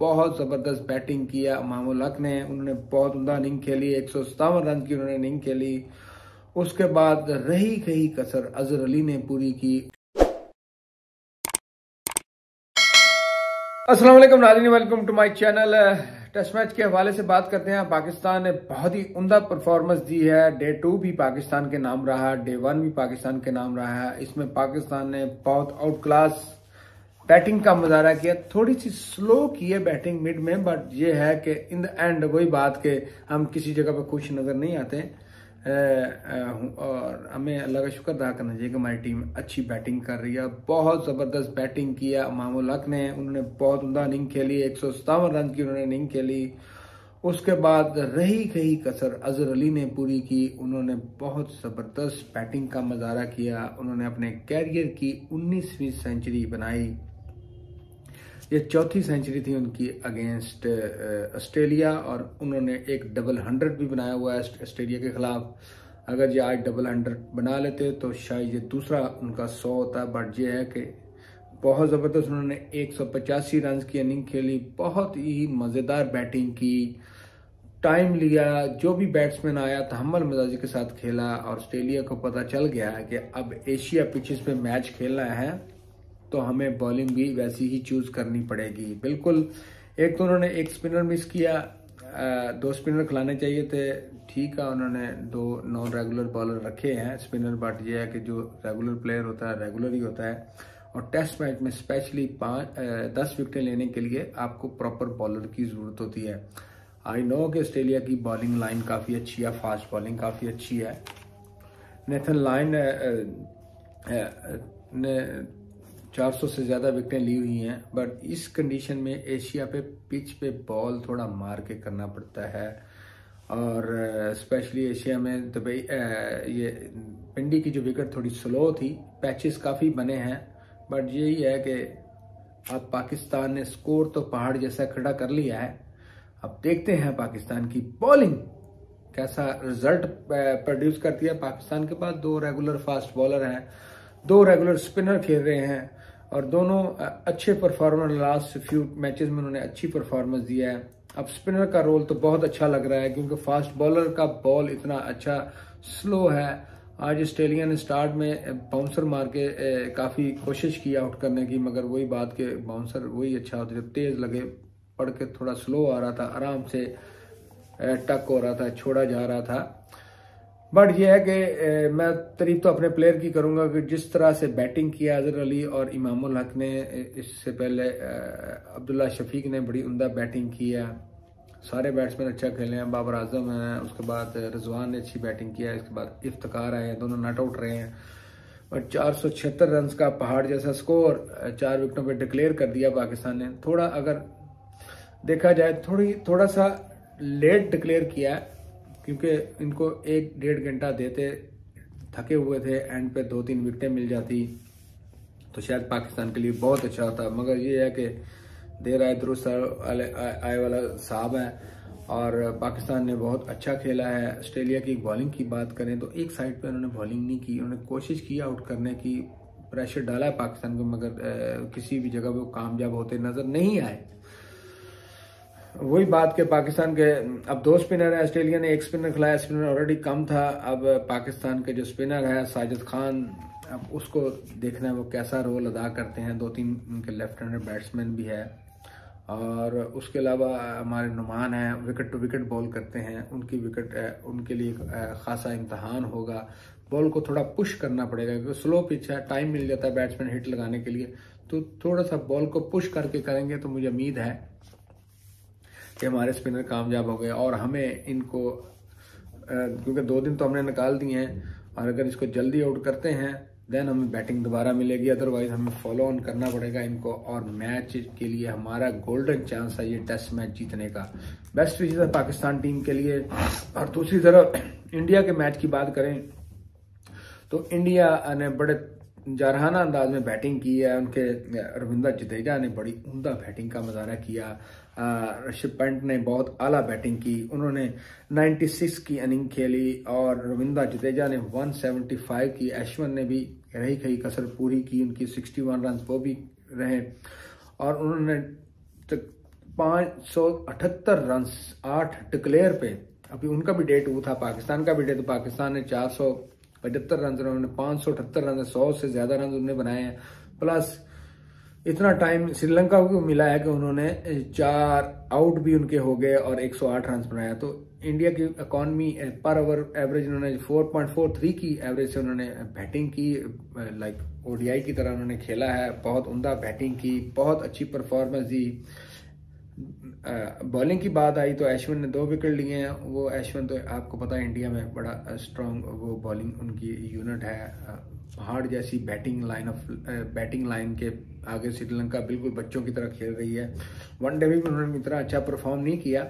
बहुत ज़बरदस्त बैटिंग किया। मामूल हक ने, उन्होंने बहुत उमदा इनिंग खेली, एक रन की उन्होंने इनिंग खेली। उसके बाद रही गई कसर, अजहर अली ने पूरी की। असलम नाजरीन, welcome to my channel. Test match के हवाले से बात करते हैं। पाकिस्तान ने बहुत ही उमदा परफॉर्मेंस दी है। डे टू भी पाकिस्तान के नाम रहा डे वन भी पाकिस्तान के नाम रहा। इसमें पाकिस्तान ने बहुत आउट क्लास बैटिंग का मुजाहरा किया, थोड़ी सी स्लो की है बैटिंग मिड में बट ये है कि इन द एंड वही बात के हम किसी जगह पर खुश नज़र नहीं आते। और हमें अल्लाह का शुक्र अदा करना चाहिए कि हमारी टीम अच्छी बैटिंग कर रही है बहुत ज़बरदस्त बैटिंग किया मामूल हक ने, उन्होंने बहुत उमदा इनिंग खेली, एक सौ सतावन रन की उन्होंने इनिंग खेली। उसके बाद रही गई कसर, अजहर अली ने पूरी की, उन्होंने बहुत ज़बरदस्त बैटिंग का मजारा किया। उन्होंने अपने कैरियर की उन्नीसवीं सेंचुरी बनाई। ये चौथी सेंचुरी थी उनकी अगेंस्ट ऑस्ट्रेलिया और उन्होंने एक डबल हंड्रेड भी बनाया हुआ है ऑस्ट्रेलिया के खिलाफ। अगर ये आज डबल हंड्रेड बना लेते तो शायद ये दूसरा उनका सौ होता, बट ये है कि बहुत ज़बरदस्त उन्होंने एक सौ पचासी रन की इनिंग खेली, बहुत ही मज़ेदार बैटिंग की, टाइम लिया, जो भी बैट्समैन आया तहमल मिजाजी के साथ खेला और ऑस्ट्रेलिया को पता चल गया है कि अब एशिया पिचेस पे मैच खेलना है। तो हमें बॉलिंग भी वैसी ही चूज़ करनी पड़ेगी। बिल्कुल, एक तो उन्होंने एक स्पिनर मिस किया दो स्पिनर खिलाने चाहिए थे, ठीक है, उन्होंने दो नॉन रेगुलर बॉलर रखे हैं स्पिनर बट ये है कि जो रेगुलर प्लेयर होता है रेगुलर ही होता है, और टेस्ट मैच में स्पेशली पाँच दस विकेटें लेने के लिए आपको प्रॉपर बॉलर की ज़रूरत होती है। आई नो कि ऑस्ट्रेलिया की बॉलिंग लाइन काफ़ी अच्छी है फास्ट बॉलिंग काफ़ी अच्छी है। नेथन लाइन ने 400 से ज़्यादा विकटें ली हुई हैं बट इस कंडीशन में एशिया पे पिच पे बॉल थोड़ा मार के करना पड़ता है। और स्पेशली एशिया में दुबई ये पिंडी की जो विकेट थोड़ी स्लो थी पैचेस काफ़ी बने हैं बट यही है कि अब पाकिस्तान ने स्कोर तो पहाड़ जैसा खड़ा कर लिया है। अब देखते हैं पाकिस्तान की बॉलिंग कैसा रिज़ल्ट प्रोड्यूस करती है पाकिस्तान के पास। दो रेगुलर फास्ट बॉलर हैं, दो रेगुलर स्पिनर खेल रहे हैं। और दोनों अच्छे परफॉर्मर लास्ट फ्यू मैचेस में उन्होंने अच्छी परफॉर्मेंस दिया है। अब स्पिनर का रोल तो बहुत अच्छा लग रहा है, क्योंकि फास्ट बॉलर का बॉल इतना अच्छा स्लो है। आज ऑस्ट्रेलिया ने स्टार्ट में बाउंसर मार के काफ़ी कोशिश की आउट करने की, मगर वही बात के बाउंसर वही अच्छा होता जब तेज़ लगे पड़ के थोड़ा स्लो आ रहा था, आराम से टक हो रहा था, छोड़ा जा रहा था। बट यह है कि मैं तारीफ़ तो अपने प्लेयर की करूँगा कि जिस तरह से बैटिंग किया अजहर अली और इमामुल हक ने इससे पहले अब्दुल्ला शफीक ने बड़ी उमदा बैटिंग की है सारे बैट्समैन अच्छा खेले हैं बाबर आज़म हैं, उसके बाद रिजवान ने अच्छी बैटिंग किया है इसके बाद इफ्तार आए हैं, दोनों नट आउट रहे हैं। और चार सौ छिहत्तर रन का पहाड़ जैसा स्कोर चार विकेटों पर डिक्लेयर कर दिया पाकिस्तान ने। थोड़ा अगर देखा जाए, थोड़ी, थोड़ा सा लेट डिक्लेयर किया है। क्योंकि इनको एक डेढ़ घंटा देते थके हुए थे एंड पे दो तीन विकटें मिल जाती। तो शायद पाकिस्तान के लिए बहुत अच्छा होता मगर ये है कि देर आए दुरुस्त आए वाला साहब है। और पाकिस्तान ने बहुत अच्छा खेला है। ऑस्ट्रेलिया की बॉलिंग की बात करें तो एक साइड पे उन्होंने बॉलिंग नहीं की। उन्होंने कोशिश की आउट करने की प्रेशर डाला है पाकिस्तान को मगर आ, किसी भी जगह पे वो कामयाब होते नज़र नहीं आए। वही बात के पाकिस्तान के, अब दो स्पिनर है, ऑस्ट्रेलिया ने एक स्पिनर खिलाया, स्पिनर ऑलरेडी कम था, अब पाकिस्तान के जो स्पिनर है, साजिद खान, अब उसको देखना है वो कैसा रोल अदा करते हैं दो तीन उनके लेफ़्ट हैंडर बैट्समैन भी है, और उसके अलावा हमारे नुमान हैं विकेट टू विकेट बॉल करते हैं, उनकी विकेट उनके लिए खासा इम्तहान होगा बॉल को थोड़ा पुश करना पड़ेगा, क्योंकि स्लो पिच है टाइम मिल जाता है बैट्समैन हिट लगाने के लिए तो थोड़ा सा बॉल को पुश करके करेंगे तो मुझे उम्मीद है कि हमारे स्पिनर कामयाब हो गए और हमें इनको क्योंकि दो दिन तो हमने निकाल दिए हैं और अगर इसको जल्दी आउट करते हैं देन हमें बैटिंग दोबारा मिलेगी अदरवाइज़ हमें फॉलो ऑन करना पड़ेगा इनको और मैच के लिए हमारा गोल्डन चांस है ये टेस्ट मैच जीतने का। बेस्ट विशेष है पाकिस्तान टीम के लिए। और दूसरी तरफ़ इंडिया के मैच की बात करें तो इंडिया ने बड़े जारहाना अंदाज में बैटिंग की है, उनके रविंद्र जडेजा ने बड़ी उमदा बैटिंग का मजारा किया। ऋषभ पंत ने बहुत आला बैटिंग की। उन्होंने 96 की इनिंग खेली और रविंद्र जडेजा ने 175 की। ऐश्वन ने भी रही खही कसर पूरी की, उनकी 61 रन वो भी रहे। और उन्होंने पाँच सौ अठहत्तर रन आठ डिक्लेयर पे। अभी उनका भी डेट वो था, पाकिस्तान का भी डेट तो पाकिस्तान ने चार सौ पचहत्तर रन उन्होंने पाँच सौ अठहत्तर रन सौ से ज़्यादा रन उन्होंने बनाए हैं। प्लस इतना टाइम श्रीलंका को मिला है कि उन्होंने चार आउट भी उनके हो गए और 108 रन बनाया। तो इंडिया की इकॉनमी पर ओवर एवरेज उन्होंने 4.43 की एवरेज से उन्होंने बैटिंग की लाइक ओडीआई की तरह उन्होंने खेला है। बहुत उमदा बैटिंग की, बहुत अच्छी परफॉर्मेंस दी। बॉलिंग की बात आई तो ऐशवन ने दो विकेट लिए हैं। वो ऐशवन तो आपको पता है इंडिया में बड़ा स्ट्रांग वो बॉलिंग उनकी यूनिट है। पहाड़ जैसी batting line of batting line के आगे श्रीलंका बिल्कुल बच्चों की तरह खेल रही है। वनडे में भी उन्होंने इतना अच्छा परफॉर्म नहीं किया।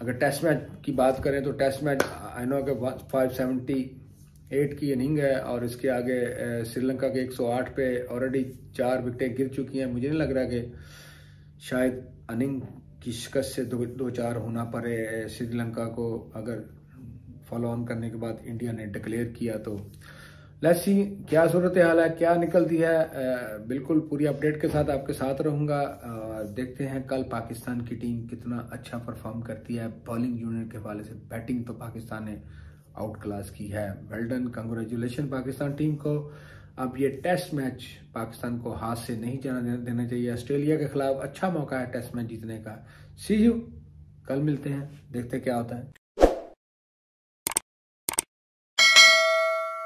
अगर टेस्ट मैच की बात करें तो टेस्ट मैच आई नो के फाइव सेवेंटी एट की इनिंग है और इसके आगे श्रीलंका के 108 पे ऑलरेडी चार विकेटें गिर चुकी हैं। मुझे नहीं लग रहा कि शायद अनिंग की शिकस्त से दो दो चार होना पड़े श्रीलंका को। अगर फॉलो ऑन करने के बाद इंडिया ने डिक्लेयर किया तो। लेट्स सी क्या सूरत हाल है, क्या निकलती है। बिल्कुल पूरी अपडेट के साथ आपके साथ रहूँगा। देखते हैं कल पाकिस्तान की टीम कितना अच्छा परफॉर्म करती है। बॉलिंग यूनिट के हवाले से बैटिंग तो पाकिस्तान ने आउट क्लास की है। वेल्डन कंग्रेचुलेशन पाकिस्तान टीम को। अब ये टेस्ट मैच पाकिस्तान को हाथ से नहीं जाना देना चाहिए। ऑस्ट्रेलिया के खिलाफ अच्छा मौका है टेस्ट मैच जीतने का। सी यू कल मिलते हैं, देखते क्या होता है।